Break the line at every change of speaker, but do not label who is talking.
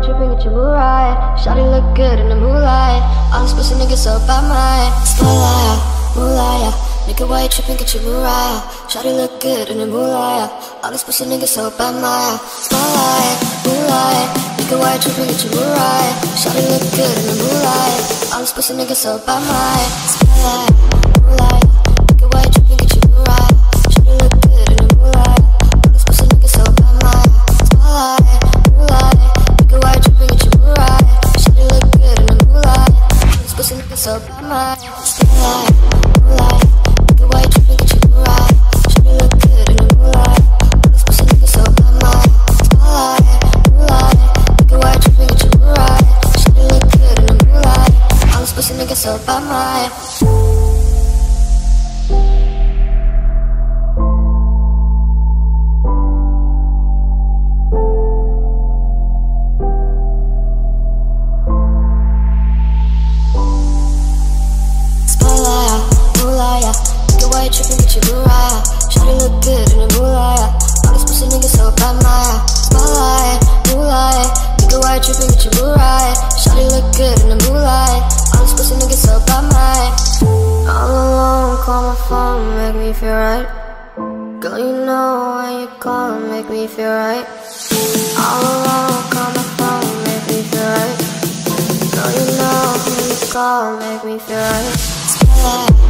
white dripping at your moonlight. Shawty look good in the moonlight. All these pussy niggas so by my spotlight, moonlight. Nigga white tripping get your moonlight. Shawty look good in the moonlight. All these pussy niggas so by my spotlight, moonlight. Nigga white tripping get your moonlight. Shawty look good in the moonlight. All these pussy niggas so by my spotlight, moonlight. So tripping get your moonlight. Shawty look good in the moonlight. So your moonlight. Shawty look good in the moonlight. All these pussy niggas so by white tripping with your moonlight. Shawty look good in the moonlight. All these pussy niggas so by my. All alone, call my phone, make me feel right. Girl, you know when you call, make me feel right. All alone, call my phone, make me feel right. Girl, you know when you call, make me feel right.